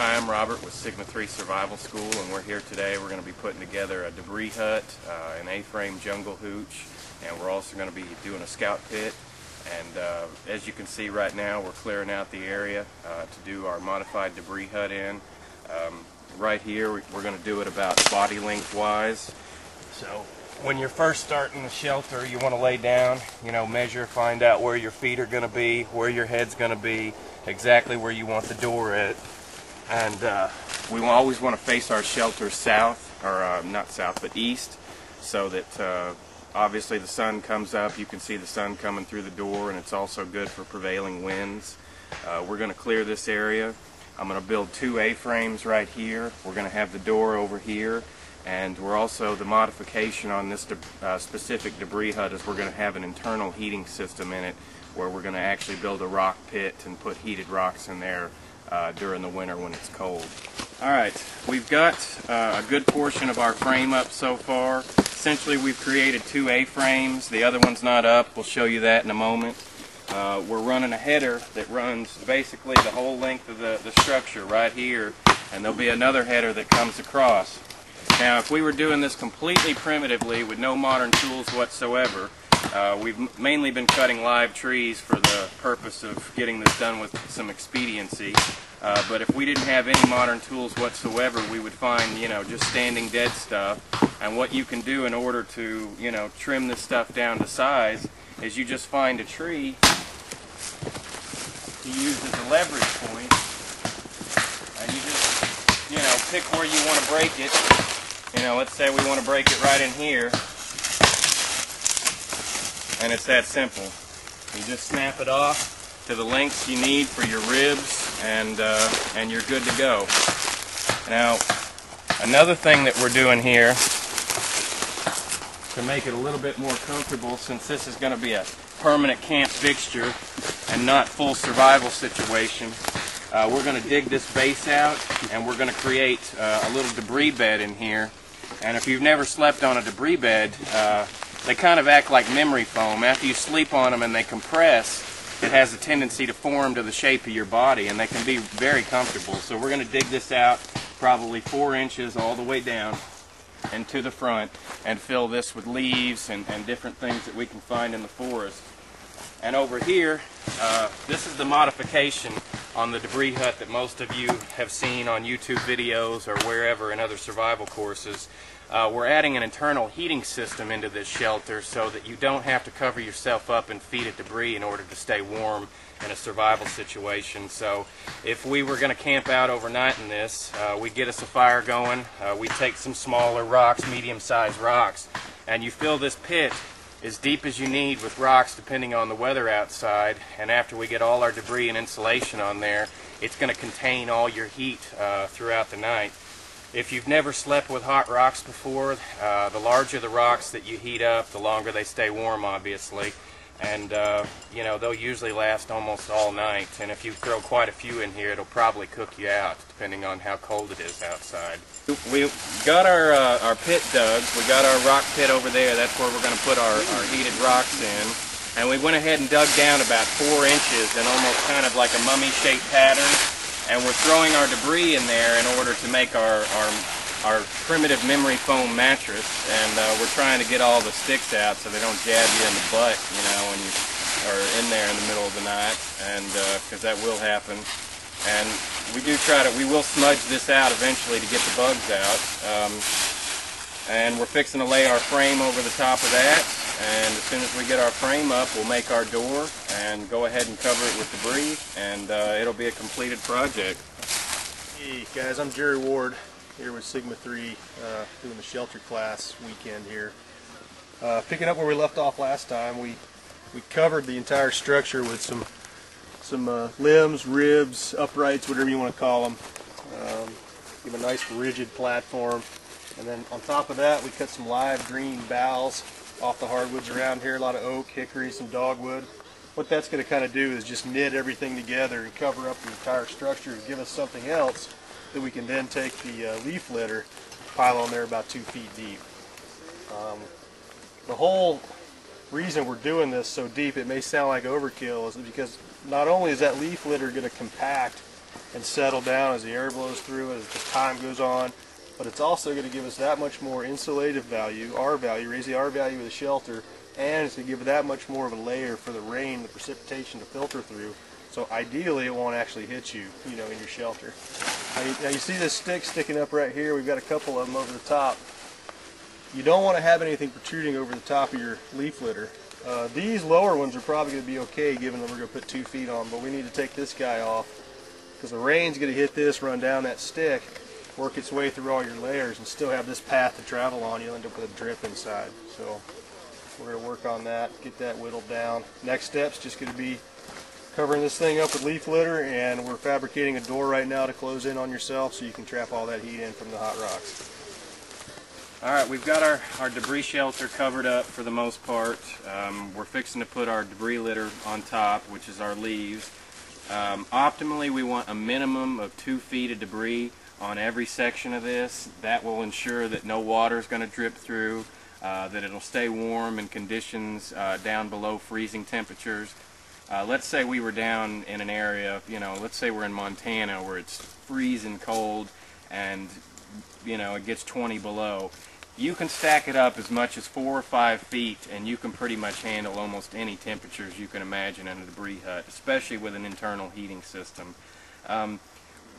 Hi, I'm Robert with Sigma 3 Survival School, and we're here today. We're going to be putting together a debris hut, uh, an A-frame jungle hooch, and we're also going to be doing a scout pit. And uh, as you can see right now, we're clearing out the area uh, to do our modified debris hut in. Um, right here, we're going to do it about body length wise. So when you're first starting the shelter, you want to lay down, you know, measure, find out where your feet are going to be, where your head's going to be, exactly where you want the door at. And uh, we always want to face our shelter south, or uh, not south, but east, so that uh, obviously the sun comes up, you can see the sun coming through the door, and it's also good for prevailing winds. Uh, we're going to clear this area. I'm going to build two A-frames right here. We're going to have the door over here, and we're also, the modification on this de uh, specific debris hut is we're going to have an internal heating system in it where we're going to actually build a rock pit and put heated rocks in there uh, during the winter when it's cold. Alright, we've got uh, a good portion of our frame up so far. Essentially we've created two A-frames. The other one's not up. We'll show you that in a moment. Uh, we're running a header that runs basically the whole length of the, the structure right here and there'll be another header that comes across. Now if we were doing this completely primitively with no modern tools whatsoever, uh, we've mainly been cutting live trees for the purpose of getting this done with some expediency. Uh, but if we didn't have any modern tools whatsoever, we would find, you know, just standing dead stuff. And what you can do in order to, you know, trim this stuff down to size is you just find a tree to use as a leverage point. And you just, you know, pick where you want to break it. You know, let's say we want to break it right in here and it's that simple. You just snap it off to the lengths you need for your ribs and, uh, and you're good to go. Now, another thing that we're doing here to make it a little bit more comfortable since this is going to be a permanent camp fixture and not full survival situation, uh, we're going to dig this base out and we're going to create uh, a little debris bed in here. And if you've never slept on a debris bed, uh, they kind of act like memory foam. After you sleep on them and they compress, it has a tendency to form to the shape of your body and they can be very comfortable. So we're going to dig this out probably four inches all the way down and to the front and fill this with leaves and, and different things that we can find in the forest. And over here, uh, this is the modification on the debris hut that most of you have seen on YouTube videos or wherever in other survival courses. Uh, we're adding an internal heating system into this shelter so that you don't have to cover yourself up and feed it debris in order to stay warm in a survival situation. So if we were going to camp out overnight in this, uh, we get us a fire going, uh, we take some smaller rocks, medium-sized rocks, and you fill this pit as deep as you need with rocks depending on the weather outside and after we get all our debris and insulation on there it's going to contain all your heat uh, throughout the night. If you've never slept with hot rocks before, uh, the larger the rocks that you heat up, the longer they stay warm, obviously. And, uh, you know, they'll usually last almost all night. And if you throw quite a few in here, it'll probably cook you out, depending on how cold it is outside. We got our, uh, our pit dug. We got our rock pit over there. That's where we're going to put our, our heated rocks in. And we went ahead and dug down about four inches in almost kind of like a mummy-shaped pattern and we're throwing our debris in there in order to make our, our, our primitive memory foam mattress, and uh, we're trying to get all the sticks out so they don't jab you in the butt, you know, when you are in there in the middle of the night, and because uh, that will happen. And we do try to, we will smudge this out eventually to get the bugs out. Um, and we're fixing to lay our frame over the top of that and as soon as we get our frame up we'll make our door and go ahead and cover it with debris and uh, it'll be a completed project. Hey guys, I'm Jerry Ward here with Sigma 3 uh, doing the shelter class weekend here. Uh, picking up where we left off last time, we we covered the entire structure with some some uh, limbs, ribs, uprights, whatever you want to call them. Um, give a nice rigid platform. And then on top of that, we cut some live green boughs off the hardwoods around here, a lot of oak, hickory, some dogwood. What that's going to kind of do is just knit everything together and cover up the entire structure and give us something else that we can then take the uh, leaf litter, pile on there about two feet deep. Um, the whole reason we're doing this so deep, it may sound like overkill, is because not only is that leaf litter going to compact and settle down as the air blows through as the time goes on. But it's also going to give us that much more insulative value, R value, raise the R value of the shelter, and it's going to give it that much more of a layer for the rain, the precipitation to filter through. So ideally, it won't actually hit you, you know, in your shelter. Now you, now you see this stick sticking up right here. We've got a couple of them over the top. You don't want to have anything protruding over the top of your leaf litter. Uh, these lower ones are probably going to be okay, given that we're going to put two feet on. But we need to take this guy off because the rain's going to hit this, run down that stick, work its way through all your layers, and still have this path to travel on. You'll end up with a drip inside. So we're going to work on that, get that whittled down. Next step's just going to be covering this thing up with leaf litter, and we're fabricating a door right now to close in on yourself so you can trap all that heat in from the hot rocks. All right, we've got our, our debris shelter covered up for the most part. Um, we're fixing to put our debris litter on top, which is our leaves. Um, optimally, we want a minimum of two feet of debris on every section of this. That will ensure that no water is going to drip through, uh, that it'll stay warm in conditions uh, down below freezing temperatures. Uh, let's say we were down in an area, you know, let's say we're in Montana where it's freezing cold and, you know, it gets 20 below. You can stack it up as much as four or five feet and you can pretty much handle almost any temperatures you can imagine in a debris hut, especially with an internal heating system. Um,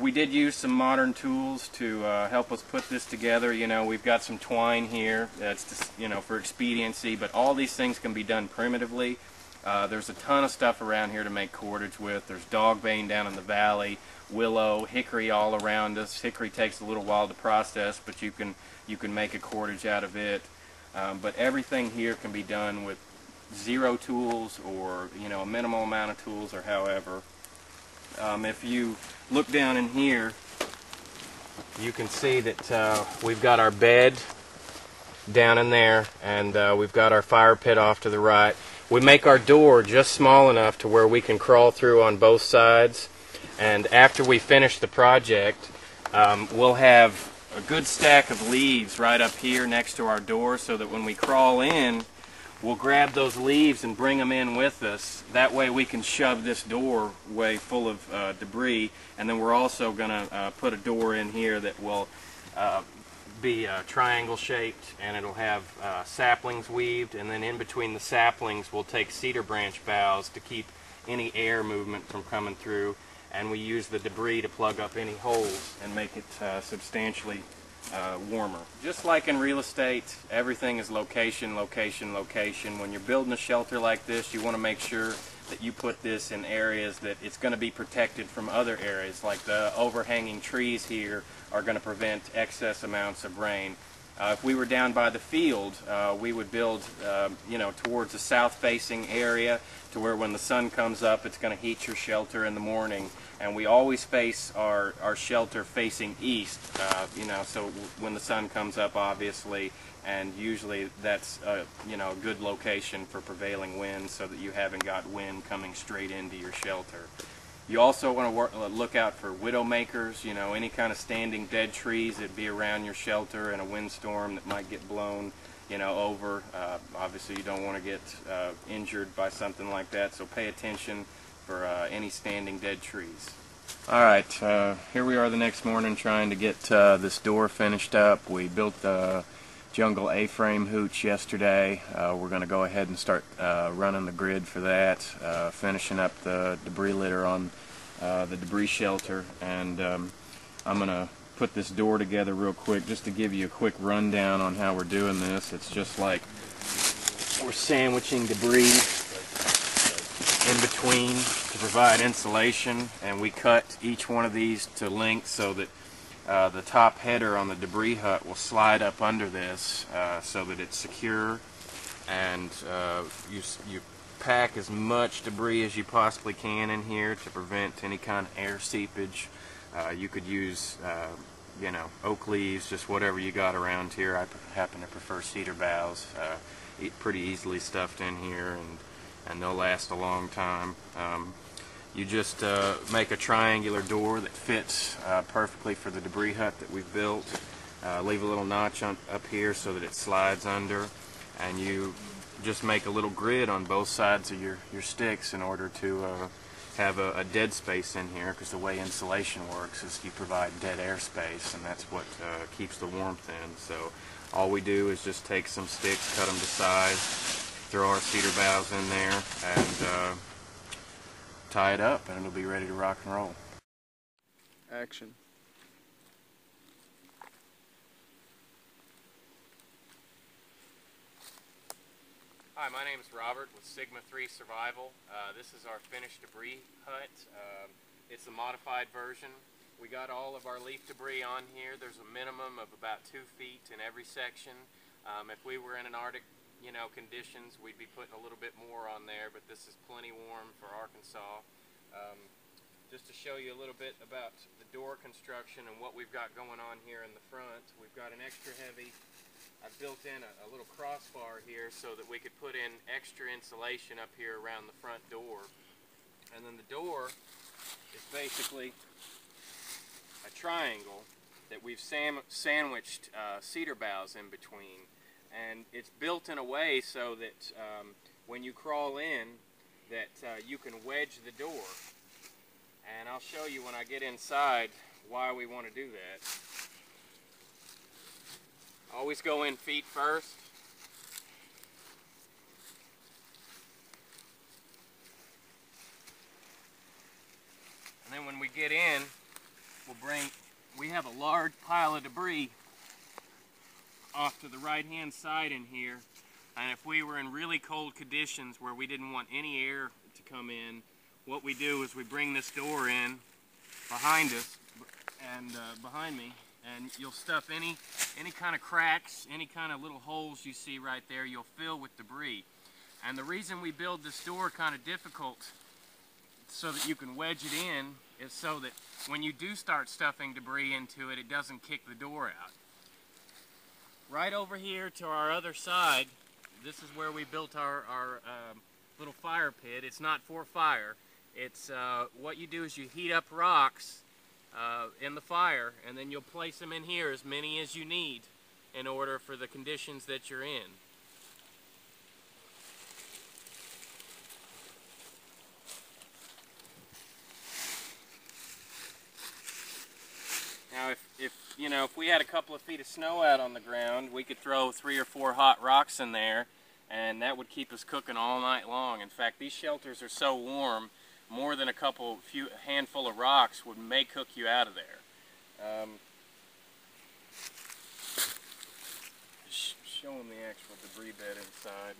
we did use some modern tools to uh, help us put this together. You know, we've got some twine here that's just, you know for expediency, but all these things can be done primitively. Uh, there's a ton of stuff around here to make cordage with. There's dogbane down in the valley, willow, hickory all around us. Hickory takes a little while to process, but you can you can make a cordage out of it. Um, but everything here can be done with zero tools or you know a minimal amount of tools or however. Um, if you look down in here, you can see that uh, we've got our bed down in there, and uh, we've got our fire pit off to the right. We make our door just small enough to where we can crawl through on both sides. And after we finish the project, um, we'll have a good stack of leaves right up here next to our door so that when we crawl in, we'll grab those leaves and bring them in with us. That way we can shove this doorway full of uh, debris. And then we're also going to uh, put a door in here that will uh, be uh, triangle shaped and it'll have uh, saplings weaved. And then in between the saplings, we'll take cedar branch boughs to keep any air movement from coming through. And we use the debris to plug up any holes and make it uh, substantially uh, warmer. Just like in real estate, everything is location, location, location. When you're building a shelter like this, you want to make sure that you put this in areas that it's going to be protected from other areas. Like the overhanging trees here are going to prevent excess amounts of rain. Uh, if we were down by the field, uh, we would build, uh, you know, towards a south-facing area to where when the sun comes up, it's going to heat your shelter in the morning. And we always face our, our shelter facing east, uh, you know, so when the sun comes up, obviously, and usually that's, a, you know, a good location for prevailing winds so that you haven't got wind coming straight into your shelter. You also want to work, uh, look out for widowmakers, you know, any kind of standing dead trees that'd be around your shelter in a windstorm that might get blown, you know, over. Uh, obviously, you don't want to get uh, injured by something like that, so pay attention for uh, any standing dead trees. All right, uh, here we are the next morning trying to get uh, this door finished up. We built the jungle A-frame hooch yesterday. Uh, we're going to go ahead and start running the grid for that, finishing up the debris litter on the debris shelter, and um, I'm going to put this door together real quick just to give you a quick rundown on how we're doing this. It's just like we're sandwiching debris in between to provide insulation, and we cut each one of these to length so that uh, the top header on the debris hut will slide up under this uh, so that it's secure and uh, you, you pack as much debris as you possibly can in here to prevent any kind of air seepage. Uh, you could use, uh, you know, oak leaves, just whatever you got around here. I happen to prefer cedar boughs, uh, e- pretty easily stuffed in here, and, and they'll last a long time. Um, you just uh, make a triangular door that fits uh, perfectly for the debris hut that we've built. Uh, leave a little notch on, up here so that it slides under, and you just make a little grid on both sides of your, your sticks in order to uh, have a, a dead space in here because the way insulation works is you provide dead air space and that's what uh, keeps the warmth in. So all we do is just take some sticks, cut them to size, throw our cedar boughs in there, and uh, tie it up, and it'll be ready to rock and roll. Action. Hi, my name is Robert with Sigma 3 Survival. Uh, this is our finished debris hut. Um, it's a modified version. We got all of our leaf debris on here. There's a minimum of about two feet in every section. Um, if we were in an Arctic, you know, conditions, we'd be putting a little bit more on there, but this is plenty warm for Arkansas. Um, just to show you a little bit about the door construction and what we've got going on here in the front, we've got an extra heavy I've built in a, a little crossbar here so that we could put in extra insulation up here around the front door. And then the door is basically a triangle that we've sandwiched uh, cedar boughs in between. And it's built in a way so that um, when you crawl in, that uh, you can wedge the door. And I'll show you when I get inside why we want to do that. Always go in feet first. And then when we get in, we'll bring, we have a large pile of debris off to the right hand side in here. And if we were in really cold conditions where we didn't want any air to come in, what we do is we bring this door in behind us and uh, behind me and you'll stuff any any kind of cracks, any kind of little holes you see right there, you'll fill with debris. And the reason we build this door kind of difficult so that you can wedge it in is so that when you do start stuffing debris into it, it doesn't kick the door out. Right over here to our other side, this is where we built our, our um, little fire pit. It's not for fire. It's uh, what you do is you heat up rocks uh, in the fire and then you'll place them in here as many as you need in order for the conditions that you're in. Now if, if, you know, if we had a couple of feet of snow out on the ground, we could throw three or four hot rocks in there and that would keep us cooking all night long. In fact, these shelters are so warm more than a couple, few handful of rocks would may cook you out of there. Um, sh show them the actual debris bed inside.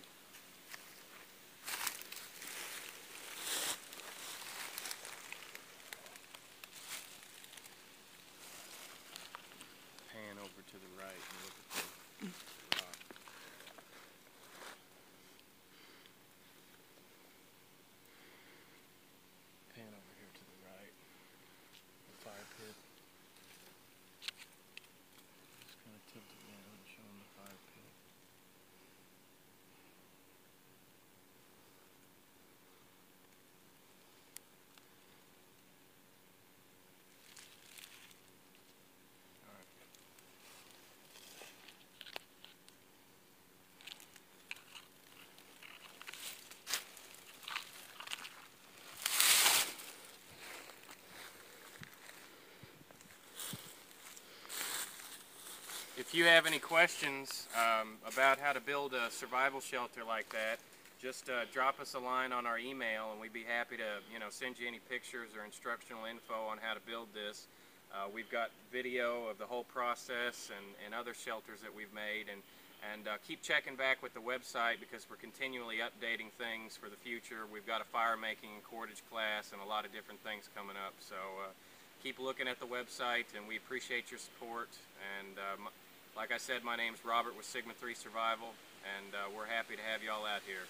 Pan over to the right and look at the rock. Pan over here to the right. The fire pit. Just kind of tilt it down and show them the fire pit. Alright. If you have any questions um, about how to build a survival shelter like that, just uh, drop us a line on our email and we'd be happy to you know, send you any pictures or instructional info on how to build this. Uh, we've got video of the whole process and, and other shelters that we've made and, and uh, keep checking back with the website because we're continually updating things for the future. We've got a fire making and cordage class and a lot of different things coming up. So uh, keep looking at the website and we appreciate your support. And um, like I said, my name's Robert with Sigma 3 Survival and uh, we're happy to have you all out here.